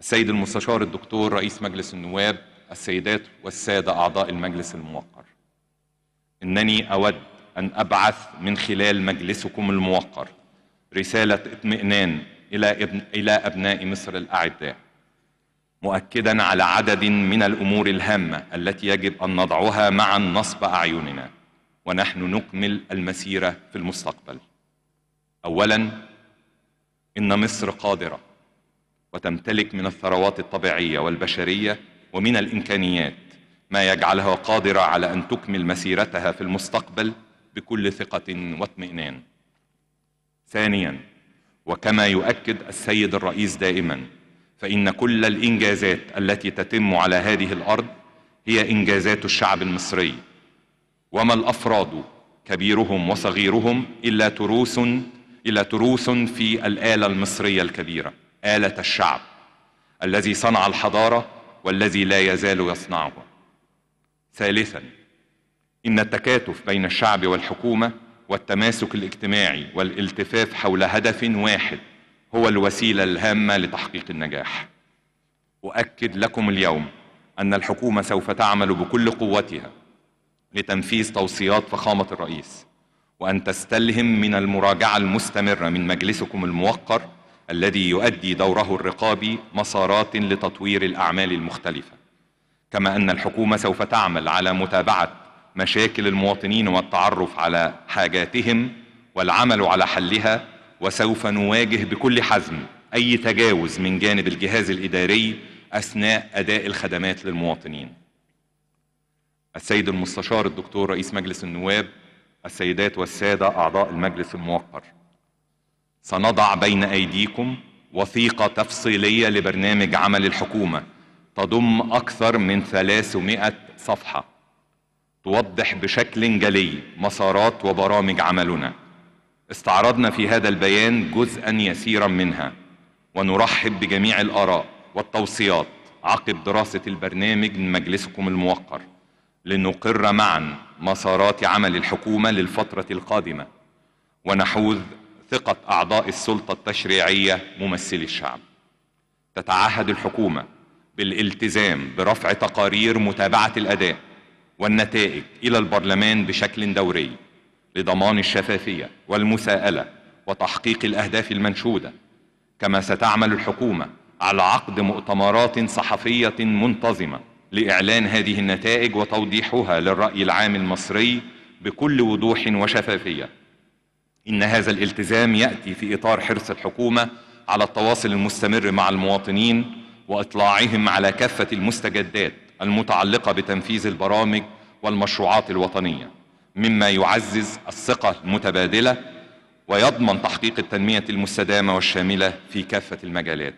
السيد المستشار الدكتور رئيس مجلس النواب السيدات والسادة أعضاء المجلس الموقر. إنني أود أن أبعث من خلال مجلسكم الموقر رسالة اطمئنان إلى, ابن إلى أبناء مصر الأعداء مؤكدا على عدد من الأمور الهامة التي يجب أن نضعها معا نصب أعيننا ونحن نكمل المسيرة في المستقبل. أولا إن مصر قادرة. وتمتلك من الثروات الطبيعية والبشرية ومن الإمكانيات ما يجعلها قادرة على أن تكمل مسيرتها في المستقبل بكل ثقة واطمئنان. ثانيا وكما يؤكد السيد الرئيس دائما فإن كل الإنجازات التي تتم على هذه الأرض هي إنجازات الشعب المصري. وما الأفراد كبيرهم وصغيرهم إلا تروس إلا تروس في الآلة المصرية الكبيرة. آلة الشعب الذي صنع الحضارة والذي لا يزال يصنعها ثالثا إن التكاتف بين الشعب والحكومة والتماسك الاجتماعي والالتفاف حول هدف واحد هو الوسيلة الهامة لتحقيق النجاح. أؤكد لكم اليوم أن الحكومة سوف تعمل بكل قوتها لتنفيذ توصيات فخامة الرئيس وأن تستلهم من المراجعة المستمرة من مجلسكم الموقر الذي يؤدي دوره الرقابي مسارات لتطوير الأعمال المختلفة. كما أن الحكومة سوف تعمل على متابعة مشاكل المواطنين والتعرف على حاجاتهم والعمل على حلها وسوف نواجه بكل حزم أي تجاوز من جانب الجهاز الإداري أثناء أداء الخدمات للمواطنين. السيد المستشار الدكتور رئيس مجلس النواب السيدات والسادة أعضاء المجلس الموقر. سنضع بين أيديكم وثيقة تفصيلية لبرنامج عمل الحكومة تضم أكثر من 300 صفحة. توضح بشكل جلي مسارات وبرامج عملنا. استعرضنا في هذا البيان جزءا يسيرا منها ونرحب بجميع الآراء والتوصيات عقب دراسة البرنامج من مجلسكم الموقر لنقر معا مسارات عمل الحكومة للفترة القادمة. ونحوذ ثقة أعضاء السلطة التشريعية ممثلي الشعب. تتعهد الحكومة بالالتزام برفع تقارير متابعة الأداء والنتائج إلى البرلمان بشكل دوري لضمان الشفافية والمساءلة وتحقيق الأهداف المنشودة. كما ستعمل الحكومة على عقد مؤتمرات صحفية منتظمة لإعلان هذه النتائج وتوضيحها للرأي العام المصري بكل وضوح وشفافية. إن هذا الالتزام يأتي في إطار حرص الحكومة على التواصل المستمر مع المواطنين وإطلاعهم على كافة المستجدات المتعلقة بتنفيذ البرامج والمشروعات الوطنية مما يعزز الثقة المتبادلة ويضمن تحقيق التنمية المستدامة والشاملة في كافة المجالات.